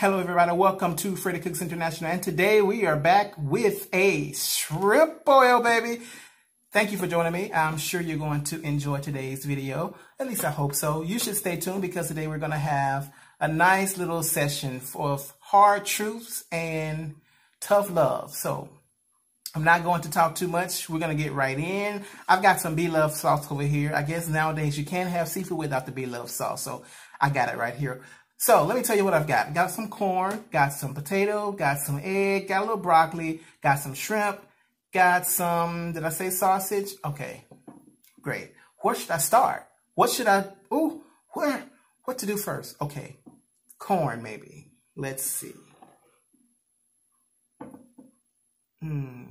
Hello everybody, welcome to Freddy Cooks International and today we are back with a shrimp boil baby. Thank you for joining me. I'm sure you're going to enjoy today's video. At least I hope so. You should stay tuned because today we're going to have a nice little session of hard truths and tough love. So I'm not going to talk too much. We're going to get right in. I've got some Blove sauce over here. I guess nowadays you can't have seafood without the Blove sauce. So I got it right here. So let me tell you what I've got. Got some corn, got some potato, got some egg, got a little broccoli, got some shrimp, got some, did I say sausage? Okay, great. Where should I start? What should I, ooh, where, what to do first? Okay, corn maybe. Let's see. Hmm.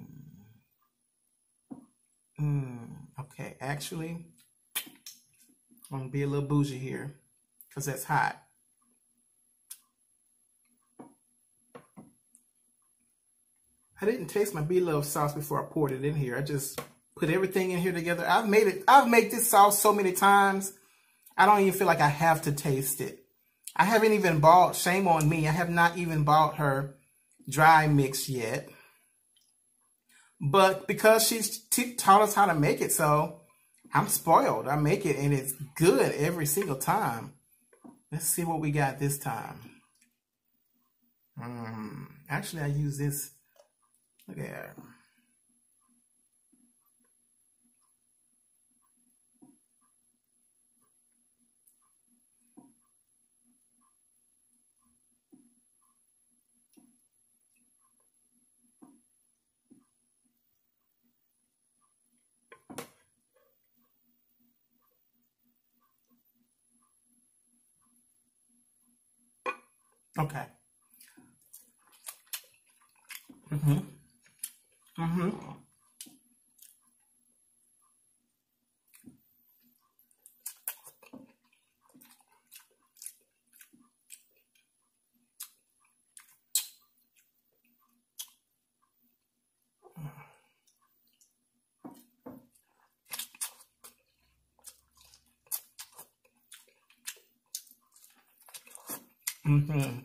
Hmm. Okay, actually, I'm gonna be a little bougie here because that's hot. I didn't taste my Blove sauce before I poured it in here. I just put everything in here together. I've made it. I've made this sauce so many times. I don't even feel like I have to taste it. I haven't even bought, shame on me, I have not even bought her dry mix yet. But because she's taught us how to make it, so I'm spoiled. I make it and it's good every single time. Let's see what we got this time. Um, actually, I use this Look at that. Okay. Mm-hmm. Mm-hmm. Mm-hmm.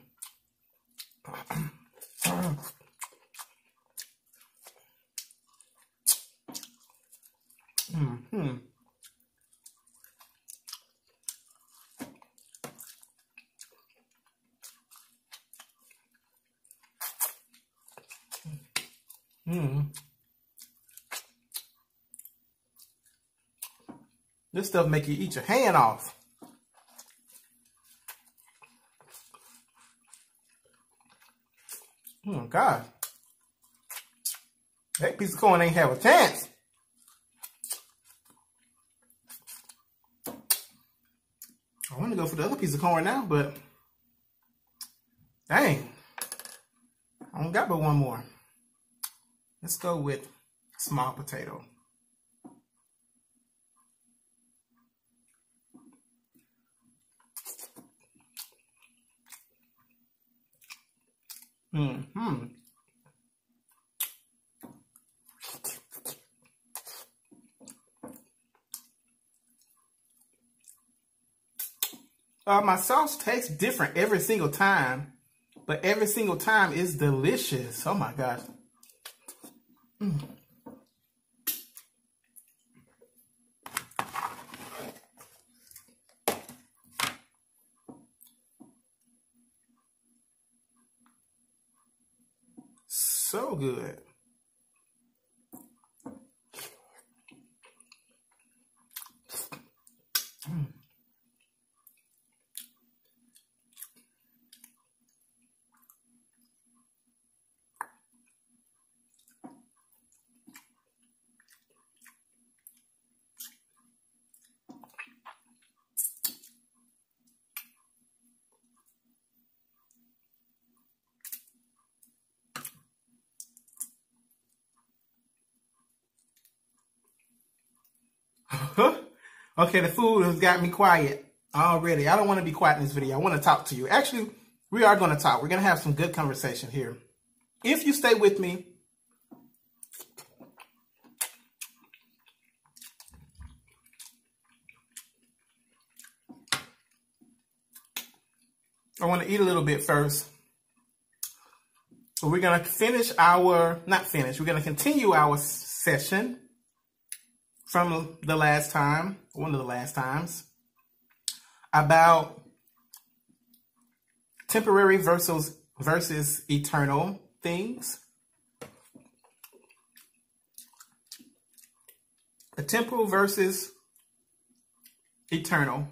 Hmm. Hmm. This stuff make you eat your hand off. Oh God. That piece of corn ain't have a chance. I want to go for the other piece of corn now, but dang, I don't got but one more. Let's go with small potato. Mm-hmm. Uh, my sauce tastes different every single time, but every single time is delicious. Oh my gosh. Mm. So good. Okay, the food has got me quiet already. I don't want to be quiet in this video. I want to talk to you. Actually, we are going to talk. We're going to have some good conversation here. If you stay with me, I want to eat a little bit first So we're going to finish our, not finish, we're going to continue our session from the last time, one of the last times, about temporary versus versus eternal things. The temporal versus eternal.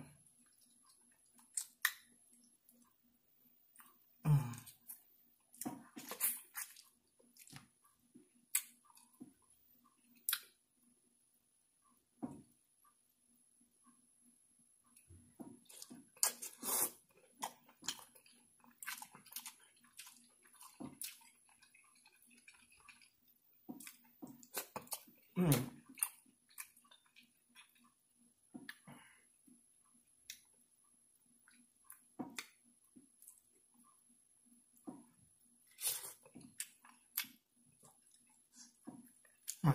Mm.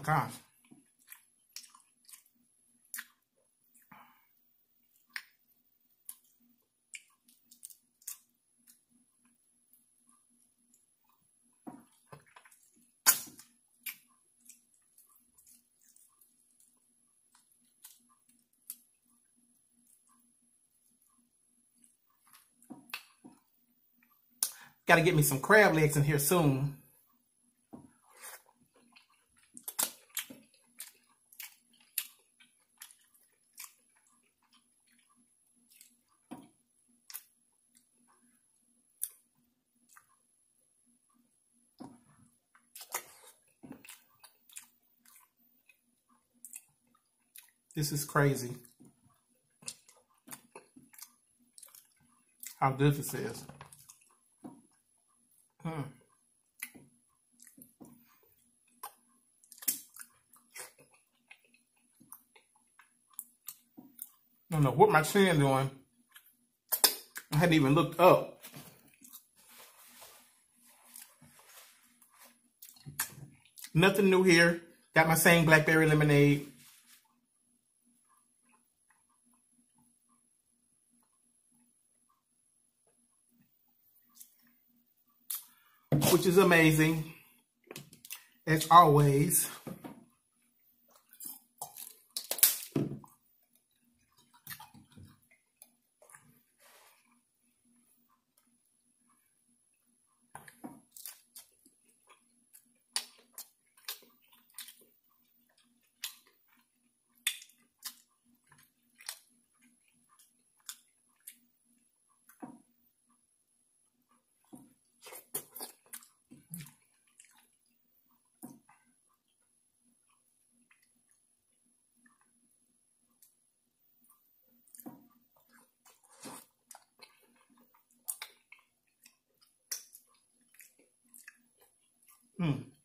Gosh. Got to get me some crab legs in here soon. This is crazy. How good this is. Hmm. I don't know what my chin doing. I hadn't even looked up. Nothing new here. Got my same blackberry lemonade. Which is amazing, as always. Hmm.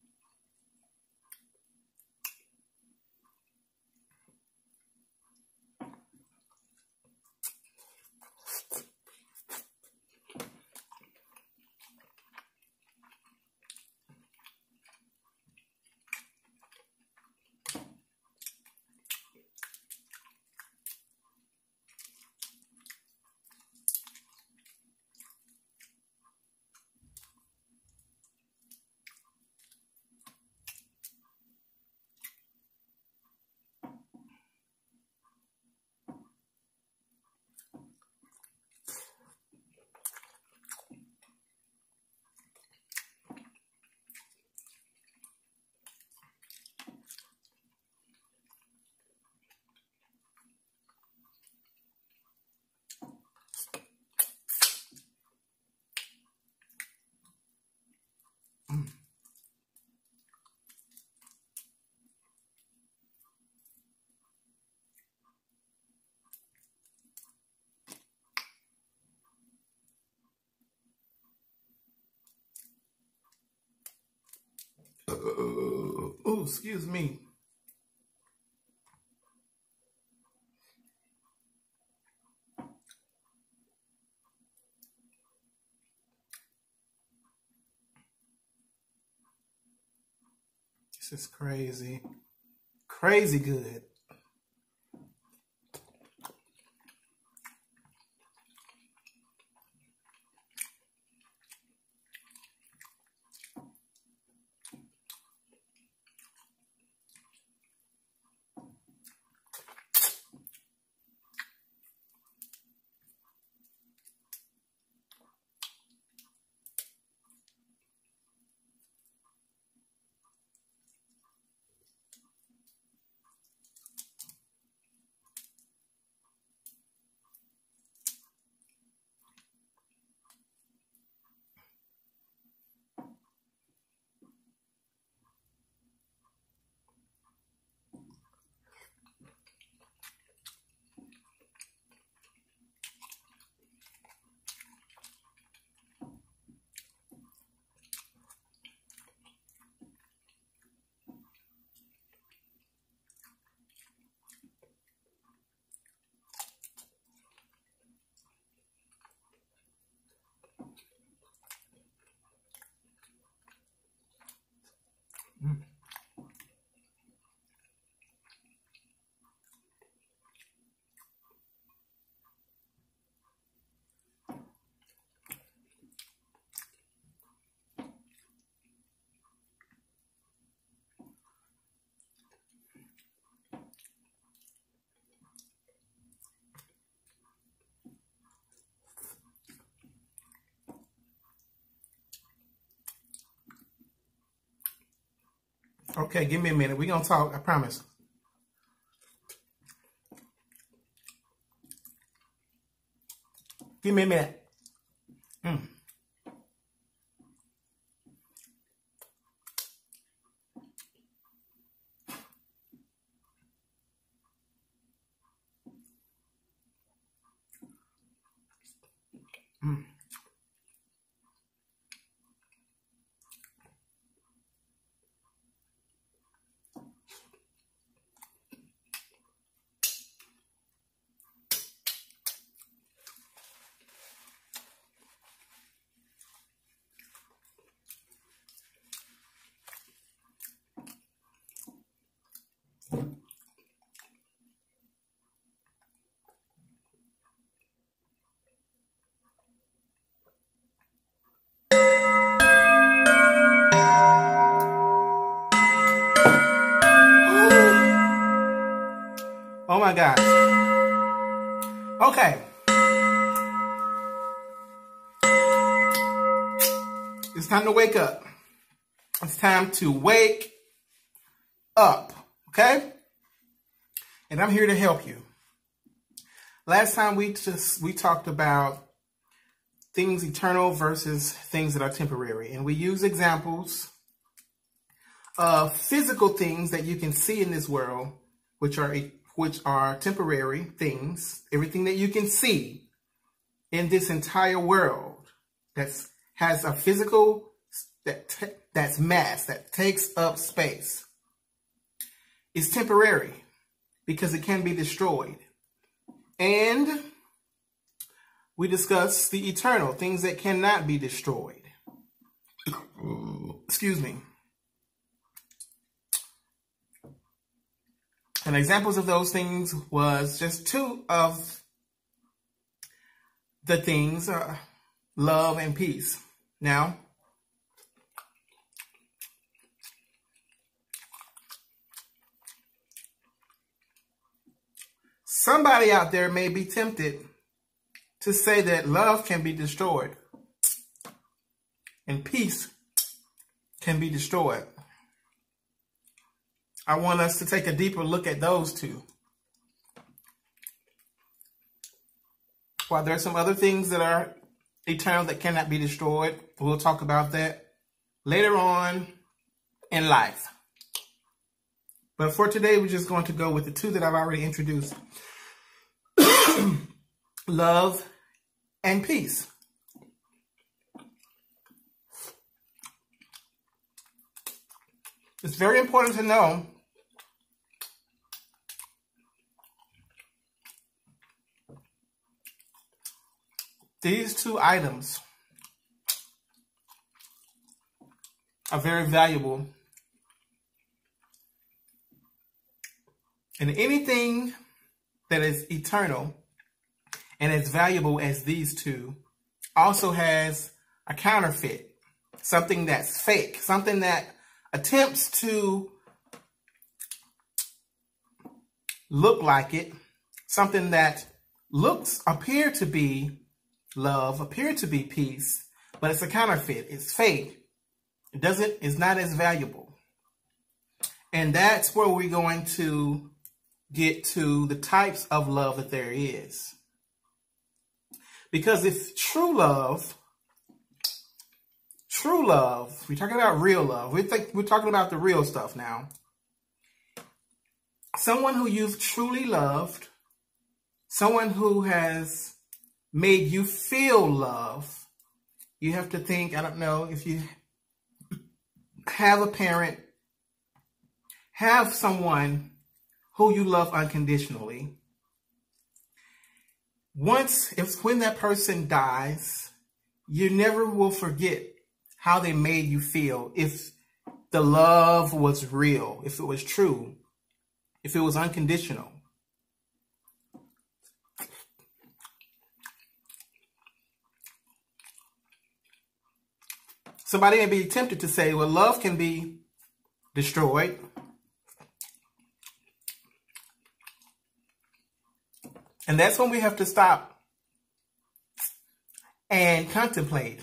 Oh, excuse me. This is crazy. Crazy good. Okay, give me a minute. We're going to talk, I promise. Give me a minute. Mm. Mm. Oh my gosh. Okay. It's time to wake up. It's time to wake up. Okay? And I'm here to help you. Last time we just we talked about things eternal versus things that are temporary. And we use examples of physical things that you can see in this world, which are which are temporary things, everything that you can see in this entire world that's has a physical that that's mass that takes up space is temporary because it can be destroyed. And we discuss the eternal, things that cannot be destroyed. Excuse me. And examples of those things was just two of the things, uh, love and peace. Now, somebody out there may be tempted to say that love can be destroyed and peace can be destroyed. I want us to take a deeper look at those two. While there are some other things that are eternal that cannot be destroyed, we'll talk about that later on in life. But for today, we're just going to go with the two that I've already introduced. Love and peace. It's very important to know These two items are very valuable. And anything that is eternal and as valuable as these two also has a counterfeit, something that's fake, something that attempts to look like it, something that looks, appear to be love appear to be peace, but it's a counterfeit. It's fake. It doesn't, it's not as valuable. And that's where we're going to get to the types of love that there is. Because if true love, true love, we're talking about real love. We think we're talking about the real stuff now. Someone who you've truly loved, someone who has made you feel love, you have to think, I don't know, if you have a parent, have someone who you love unconditionally. Once, if when that person dies, you never will forget how they made you feel. If the love was real, if it was true, if it was unconditional. Somebody may be tempted to say, well, love can be destroyed. And that's when we have to stop and contemplate.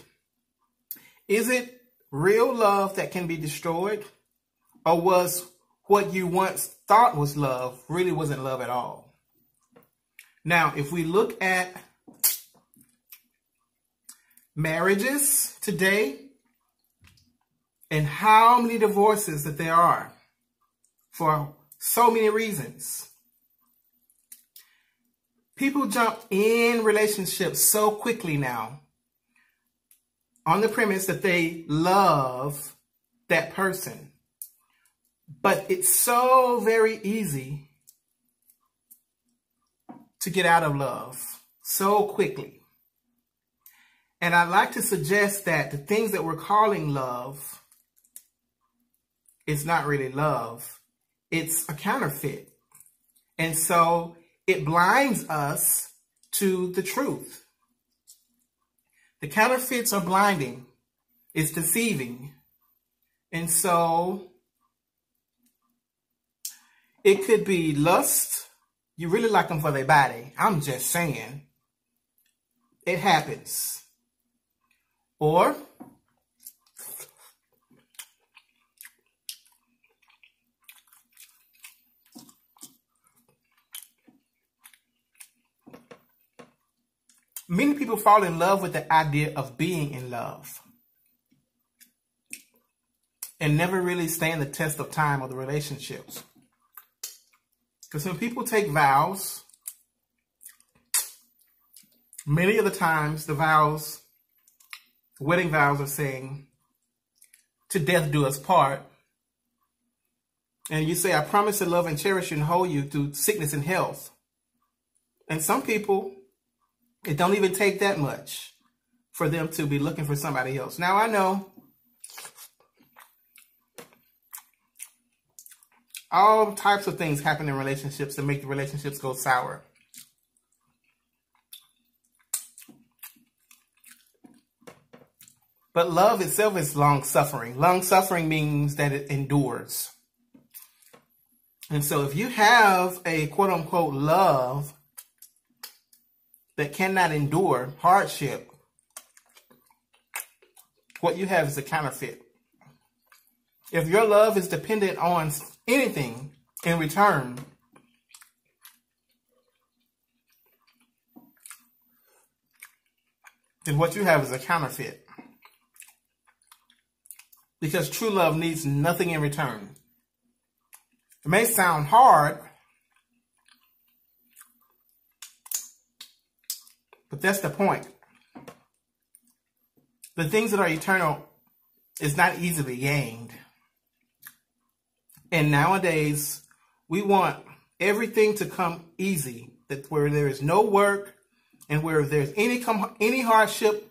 Is it real love that can be destroyed? or was what you once thought was love really wasn't love at all. Now, if we look at marriages today and how many divorces that there are for so many reasons. People jump in relationships so quickly now on the premise that they love that person. But it's so very easy to get out of love so quickly. And I'd like to suggest that the things that we're calling love is not really love. It's a counterfeit. And so it blinds us to the truth. The counterfeits are blinding. It's deceiving. And so it could be lust. You really like them for their body. I'm just saying. It happens. Or Many people fall in love with the idea of being in love and never really stand the test of time of the relationships. Because when people take vows, many of the times the vows, wedding vows are saying, to death do us part. And you say, I promise to love and cherish you and hold you through sickness and health. And some people it don't even take that much for them to be looking for somebody else. Now I know all types of things happen in relationships that make the relationships go sour. But love itself is long suffering. Long suffering means that it endures. And so if you have a quote unquote love that cannot endure hardship, what you have is a counterfeit. If your love is dependent on anything in return, then what you have is a counterfeit. Because true love needs nothing in return. It may sound hard, But that's the point. The things that are eternal is not easily gained. And nowadays, we want everything to come easy, that where there is no work and where there's any any hardship,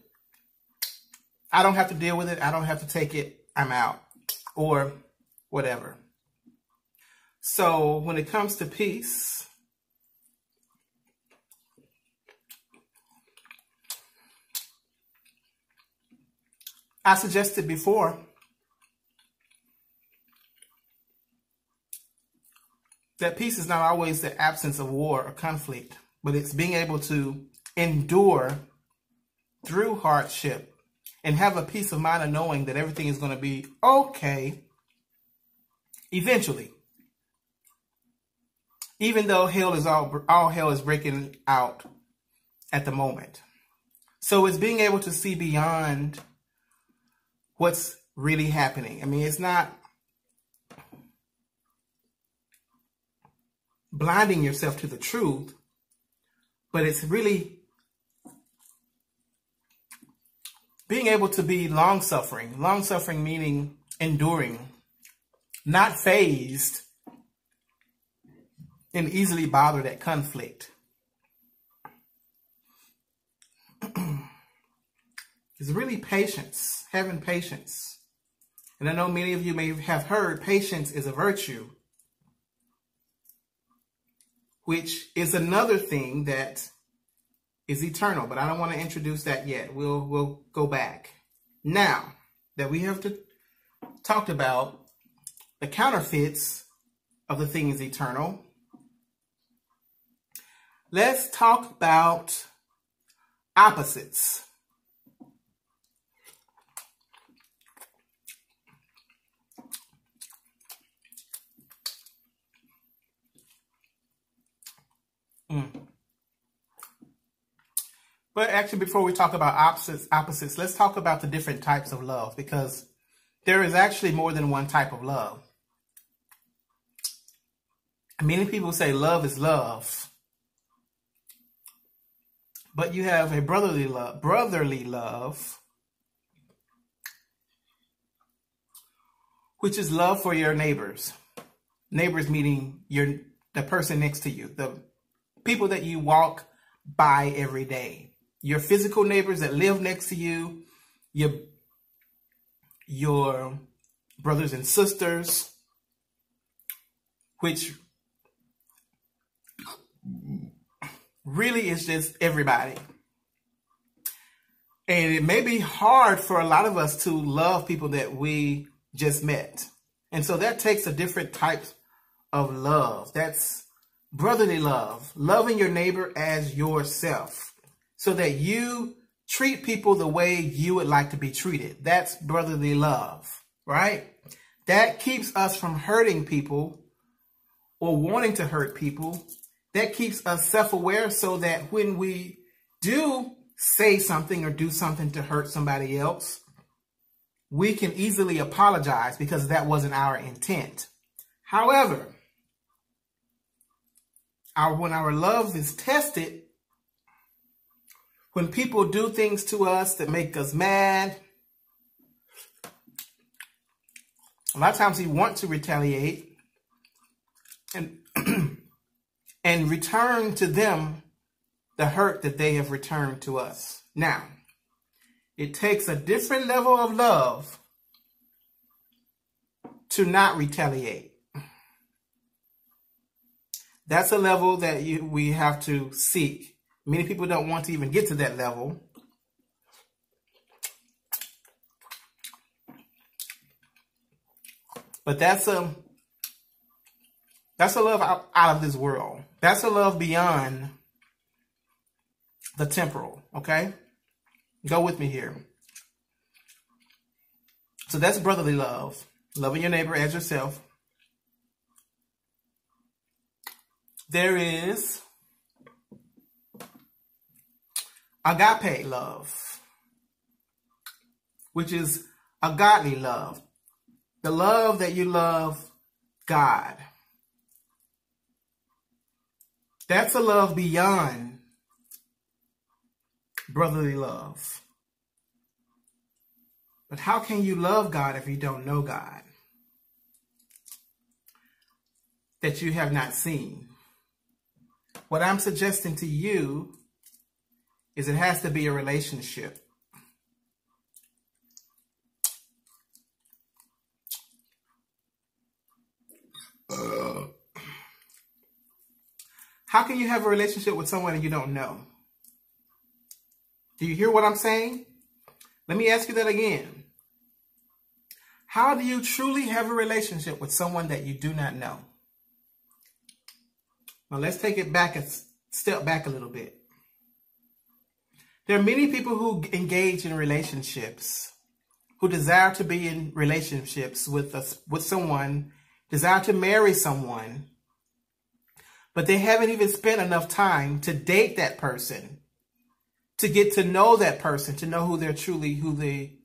I don't have to deal with it. I don't have to take it. I'm out or whatever. So when it comes to peace, I suggested before that peace is not always the absence of war or conflict, but it's being able to endure through hardship and have a peace of mind of knowing that everything is going to be okay eventually. Even though hell is all, all hell is breaking out at the moment. So it's being able to see beyond what's really happening. I mean, it's not blinding yourself to the truth, but it's really being able to be long suffering. Long suffering meaning enduring, not phased and easily bothered at conflict. It's really patience, having patience. And I know many of you may have heard patience is a virtue, which is another thing that is eternal, but I don't want to introduce that yet. We'll we'll go back. Now that we have to, talked about the counterfeits of the things eternal, let's talk about opposites. Mm. But actually, before we talk about opposites, opposites, let's talk about the different types of love because there is actually more than one type of love. Many people say love is love, but you have a brotherly love, brotherly love, which is love for your neighbors. Neighbors meaning your the person next to you, the people that you walk by every day, your physical neighbors that live next to you, your your brothers and sisters, which really is just everybody. And it may be hard for a lot of us to love people that we just met. And so that takes a different type of love. That's brotherly love, loving your neighbor as yourself so that you treat people the way you would like to be treated. That's brotherly love, right? That keeps us from hurting people or wanting to hurt people. That keeps us self-aware so that when we do say something or do something to hurt somebody else, we can easily apologize because that wasn't our intent. However, our, when our love is tested, when people do things to us that make us mad, a lot of times we want to retaliate and and return to them the hurt that they have returned to us. Now, it takes a different level of love to not retaliate. That's a level that you, we have to seek. Many people don't want to even get to that level. But that's a that's a love out, out of this world. That's a love beyond the temporal, okay? Go with me here. So that's brotherly love. Loving your neighbor as yourself. There is agape love, which is a godly love. The love that you love God. That's a love beyond brotherly love. But how can you love God if you don't know God? That you have not seen. What I'm suggesting to you is it has to be a relationship. Uh, how can you have a relationship with someone that you don't know? Do you hear what I'm saying? Let me ask you that again. How do you truly have a relationship with someone that you do not know? Now let's take it back a step back a little bit. There are many people who engage in relationships, who desire to be in relationships with us, with someone, desire to marry someone, but they haven't even spent enough time to date that person, to get to know that person, to know who they're truly, who they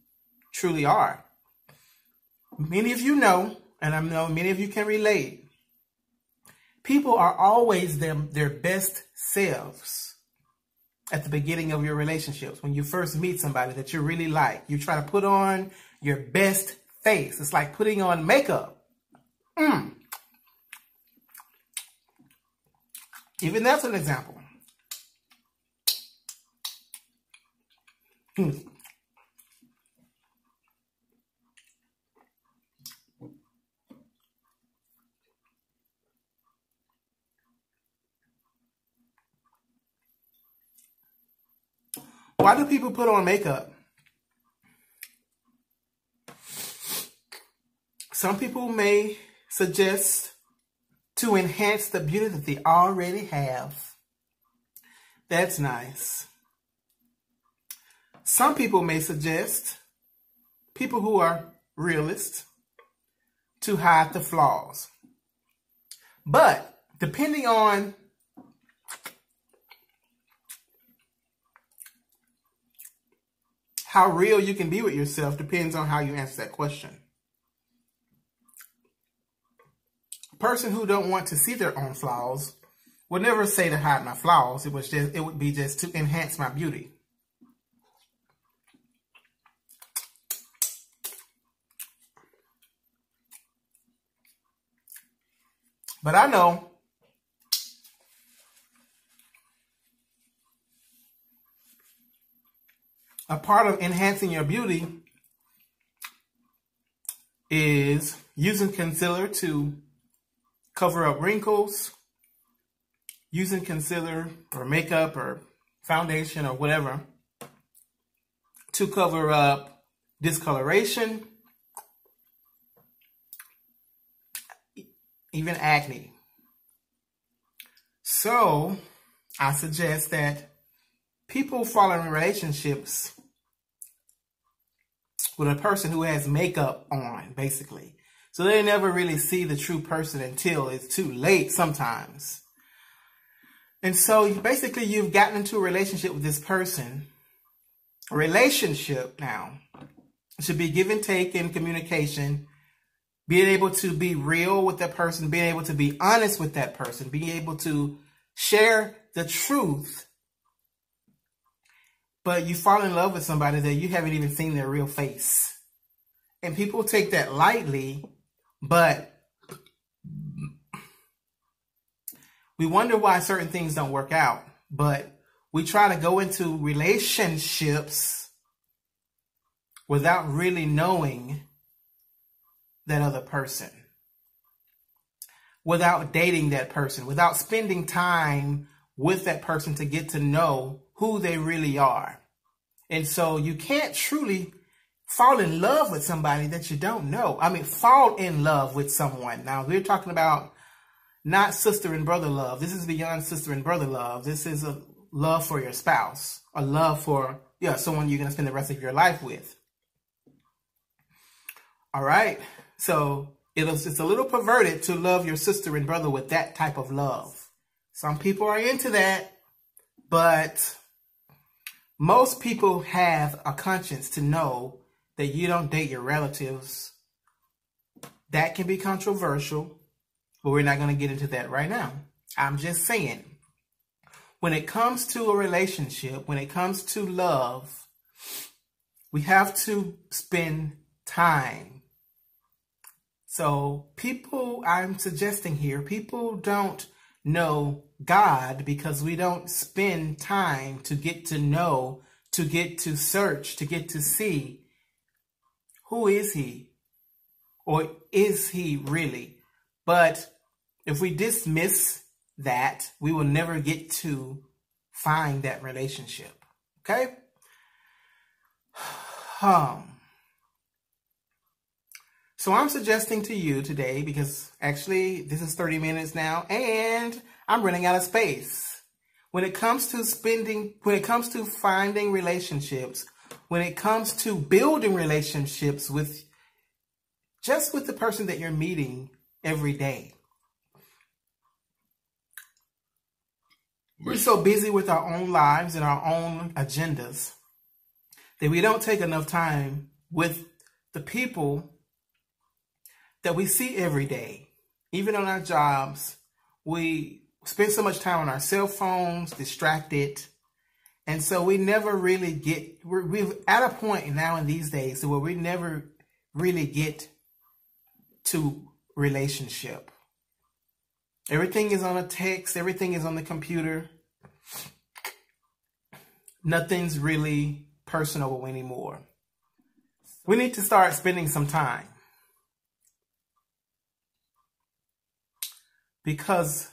truly are. Many of you know, and I know many of you can relate, People are always them their best selves at the beginning of your relationships. When you first meet somebody that you really like, you try to put on your best face. It's like putting on makeup. Mm. Even that's an example. Hmm. Why do people put on makeup? Some people may suggest to enhance the beauty that they already have. That's nice. Some people may suggest, people who are realists, to hide the flaws. But depending on how real you can be with yourself depends on how you answer that question. A person who don't want to see their own flaws would never say to hide my flaws. It was just it would be just to enhance my beauty. But I know a part of enhancing your beauty is using concealer to cover up wrinkles, using concealer or makeup or foundation or whatever to cover up discoloration, even acne. So I suggest that people fall in relationships with a person who has makeup on, basically. So they never really see the true person until it's too late sometimes. And so basically you've gotten into a relationship with this person. Relationship now should be give and take in communication, being able to be real with that person, being able to be honest with that person, being able to share the truth but you fall in love with somebody that you haven't even seen their real face. And people take that lightly, but we wonder why certain things don't work out. But we try to go into relationships without really knowing that other person, without dating that person, without spending time with that person to get to know who they really are. And so you can't truly fall in love with somebody that you don't know. I mean, fall in love with someone. Now, we're talking about not sister and brother love. This is beyond sister and brother love. This is a love for your spouse, a love for, yeah, someone you're going to spend the rest of your life with. All right. So it's, it's a little perverted to love your sister and brother with that type of love. Some people are into that, but most people have a conscience to know that you don't date your relatives. That can be controversial, but we're not going to get into that right now. I'm just saying, when it comes to a relationship, when it comes to love, we have to spend time. So people, I'm suggesting here, people don't know God because we don't spend time to get to know, to get to search, to get to see who is he or is he really? But if we dismiss that, we will never get to find that relationship. Okay? Um, so I'm suggesting to you today, because actually this is 30 minutes now, and I'm running out of space. When it comes to spending, when it comes to finding relationships, when it comes to building relationships with just with the person that you're meeting every day. We're so busy with our own lives and our own agendas that we don't take enough time with the people that we see every day, even on our jobs, we spend so much time on our cell phones, distracted. And so we never really get, we're, we're at a point now in these days where we never really get to relationship. Everything is on a text, everything is on the computer. Nothing's really personal anymore. We need to start spending some time. because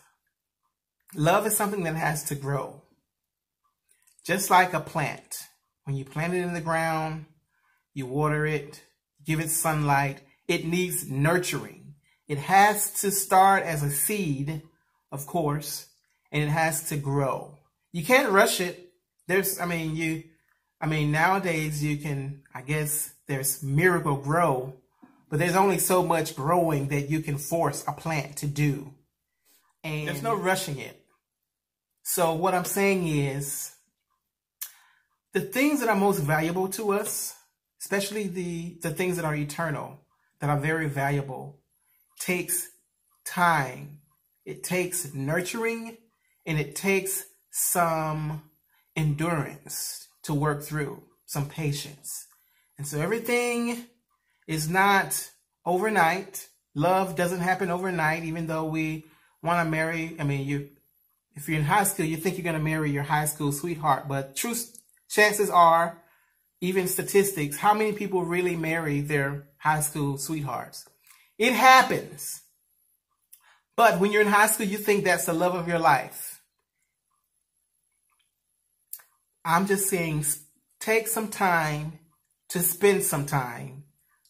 love is something that has to grow. Just like a plant. When you plant it in the ground, you water it, give it sunlight, it needs nurturing. It has to start as a seed, of course, and it has to grow. You can't rush it. There's, I mean, you, I mean, nowadays you can, I guess there's Miracle-Gro, but there's only so much growing that you can force a plant to do. And there's no rushing it. So what I'm saying is the things that are most valuable to us, especially the, the things that are eternal, that are very valuable, takes time. It takes nurturing and it takes some endurance to work through, some patience. And so everything is not overnight. Love doesn't happen overnight, even though we want to marry. I mean, you, if you're in high school, you think you're going to marry your high school sweetheart, but truth, chances are, even statistics, how many people really marry their high school sweethearts? It happens. But when you're in high school, you think that's the love of your life. I'm just saying, take some time to spend some time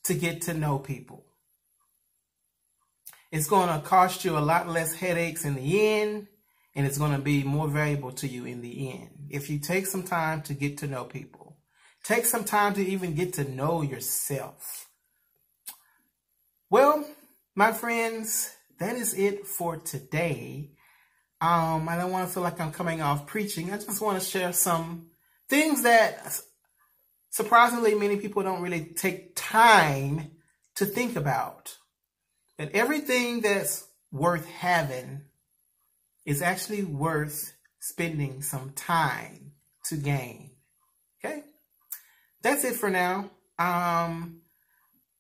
to get to know people. It's going to cost you a lot less headaches in the end, and it's going to be more valuable to you in the end. If you take some time to get to know people, take some time to even get to know yourself. Well, my friends, that is it for today. Um, I don't want to feel like I'm coming off preaching. I just want to share some things that surprisingly many people don't really take time to think about. That everything that's worth having is actually worth spending some time to gain. Okay? That's it for now. Um,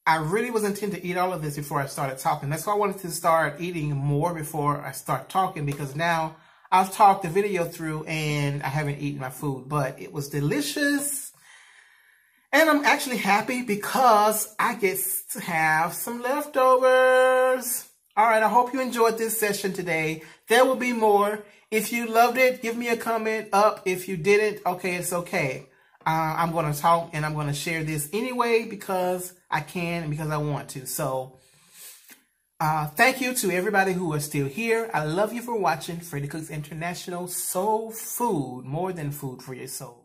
I really was intending to eat all of this before I started talking. That's why I wanted to start eating more before I start talking because now I've talked the video through and I haven't eaten my food, but it was delicious. And I'm actually happy because I get to have some leftovers. All right, I hope you enjoyed this session today. There will be more. If you loved it, give me a comment up. If you didn't, okay, it's okay. Uh, I'm going to talk and I'm going to share this anyway because I can and because I want to. So, uh, thank you to everybody who still here. I love you for watching Freddy Cooks International Soul Food, more than food for your soul.